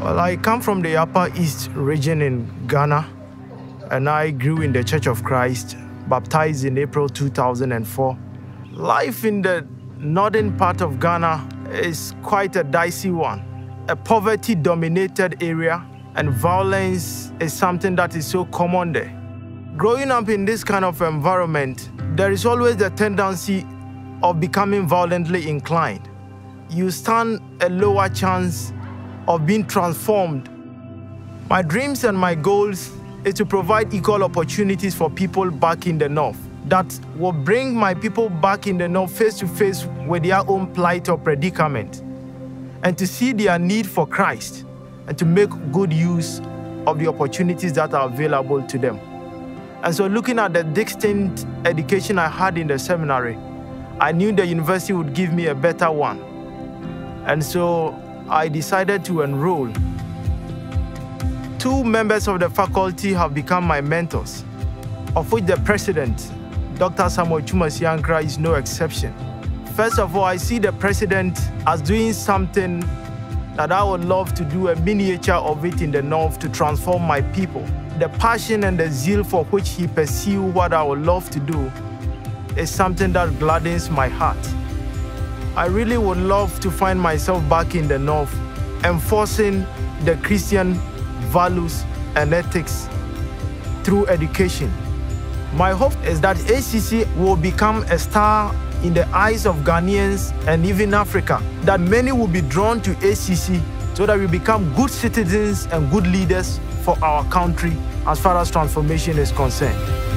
Well, I come from the Upper East region in Ghana, and I grew in the Church of Christ, baptized in April 2004. Life in the northern part of Ghana is quite a dicey one, a poverty dominated area, and violence is something that is so common there. Growing up in this kind of environment, there is always the tendency of becoming violently inclined. You stand a lower chance of being transformed. My dreams and my goals is to provide equal opportunities for people back in the North that will bring my people back in the North face to face with their own plight or predicament and to see their need for Christ and to make good use of the opportunities that are available to them. And so, looking at the distinct education I had in the seminary, I knew the university would give me a better one. And so, I decided to enroll. Two members of the faculty have become my mentors, of which the president, Dr. Samuel Twuma is no exception. First of all, I see the president as doing something that I would love to do a miniature of it in the North to transform my people. The passion and the zeal for which he pursues what I would love to do is something that gladdens my heart. I really would love to find myself back in the North, enforcing the Christian values and ethics through education. My hope is that HCC will become a star in the eyes of Ghanaians and even Africa, that many will be drawn to HCC so that we become good citizens and good leaders for our country as far as transformation is concerned.